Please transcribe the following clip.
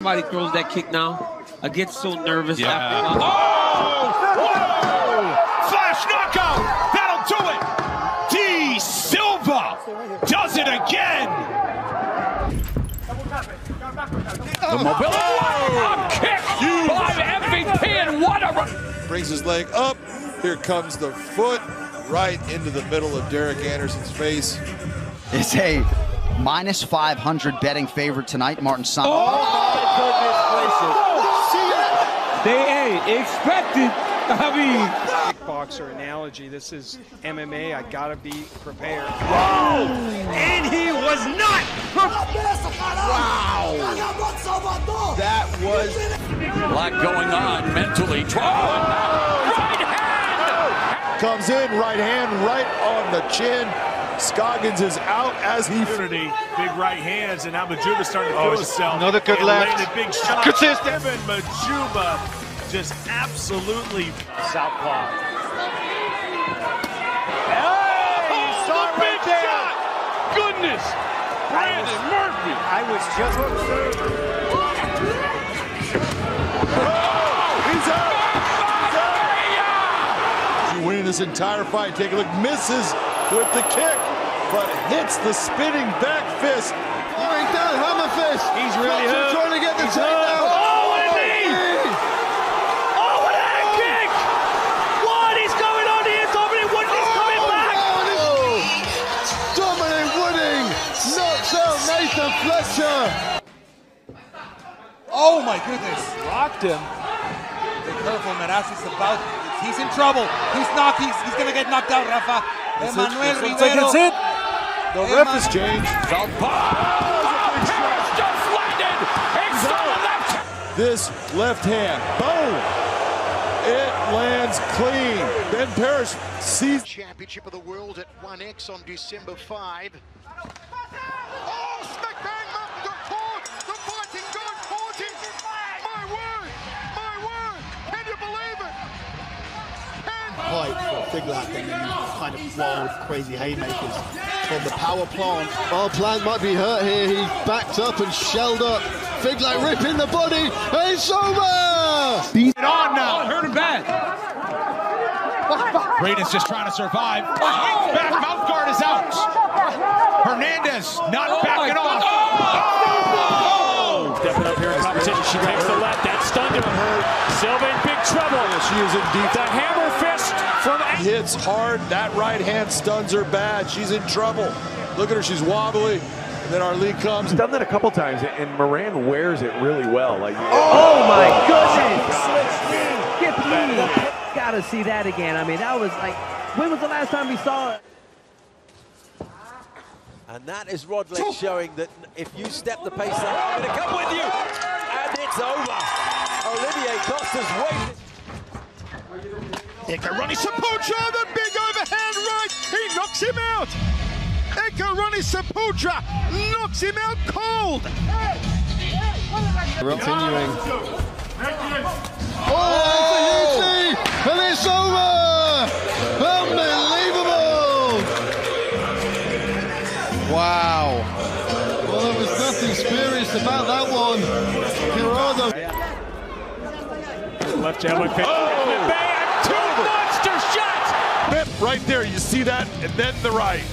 Somebody throws that kick now. I get so nervous Yeah. after. Oh! Whoa! Flash knockout! That'll do it! D Silva does it again! The mobility. Oh, a kick by MVP and what a brings his leg up. Here comes the foot right into the middle of Derek Anderson's face. It's a minus 500 betting favorite tonight. Martin Simon. Oh, they ain't expected. I mean, kickboxer analogy. This is MMA. I gotta be prepared. And he was not! Wow! That was A lot going on mentally. Oh, right hand! comes in right hand right on the chin. Scoggins is out as he opportunity. Big right hands, and now Majuba's starting to Oh, feel it's himself. another good And left. landed big shot. Consistent. Evan Majuba just absolutely southpaw. Hey, Oh, the big shot! Goodness! Brandon Murphy! I was just Oh, he's out. He's winning this entire fight. Take a look. Misses with the kick, but hits the spinning back fist. Oh, going down, hammer fist. He's really hurt. Trying to get the He's takedown. hurt. Oh, oh and knee! Oh, what head kick! What is going on here, Dominic Wood coming oh, back! Dominic Wooding knocks out Nathan Fletcher. Oh my goodness. Rocked him. Be careful, Meraz is about. He's in trouble. He's knocked. He's, he's gonna get knocked out, Rafa. Emmanuel Rivero. it. The ref has changed. Harris oh, just landed! It's on the left! This left hand. Boom. It lands clean. Ben Parrish sees. Championship of the World at 1X on December 5. Can height for Figlac and then kind of wild, crazy haymakers from the power plant. Our Plant might be hurt here. He backed up and shelled up. Figlac ripping the body. And it's over! It on now! Oh, hurt him bad. Braden's just trying to survive. Oh, back mouth guard is out. Hernandez not Oh, backing off. Oh! Stepping up here in competition. She takes the left. That stunned him. Silva in big trouble. She is in deep. The hammer fist from Hits hard. That right hand stuns her bad. She's in trouble. Look at her. She's wobbly. And then our lead comes. done that a couple times, and Moran wears it really well. Like, Oh, oh my goodness! Skip Lee. Gotta see that again. I mean, that was like, when was the last time we saw it? And that is Rodley showing that if you step the pace up, I'm going to come with you. And it's over. Olivier Costa's waited. Ronnie Saputra, the big overhand right. He knocks him out. Ronnie Saputra knocks him out cold. Continuing. Oh, and it's over! Unbelievable! Wow. Well, there was nothing spurious about that one. Hirado. left jab like oh! Bang! Two monster shots! Right there. You see that? And then the right.